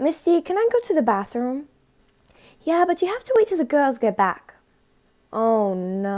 Misty, can I go to the bathroom? Yeah, but you have to wait till the girls get back. Oh no.